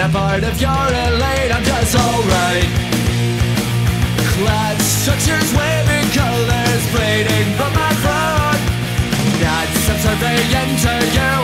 not part of your elite, I'm just alright. Clad structures waving colors bleeding from my front. Not subservient to you,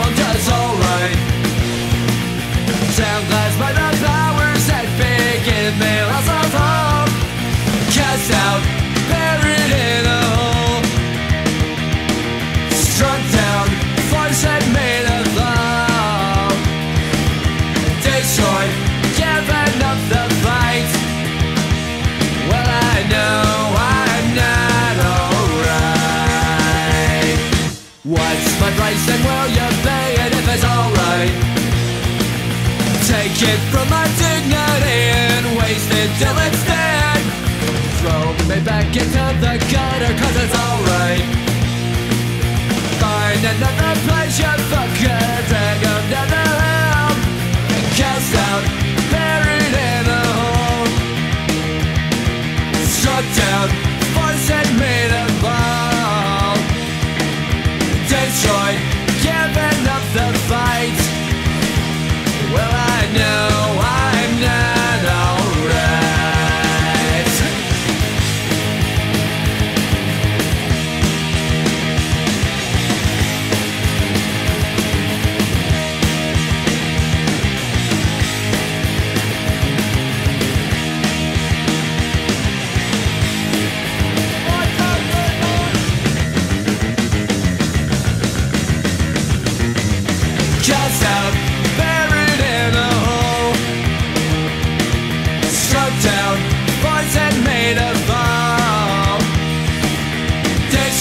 my price and will you pay it if it's alright? Take it from my dignity and waste it till it's dead. Throw me back into the gutter cause it's alright. Find another pleasure fucker, drag another helm And cast out, buried in a hole. Struck down. destroyed, giving up the fight. Well, I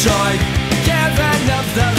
destroyed. Given of the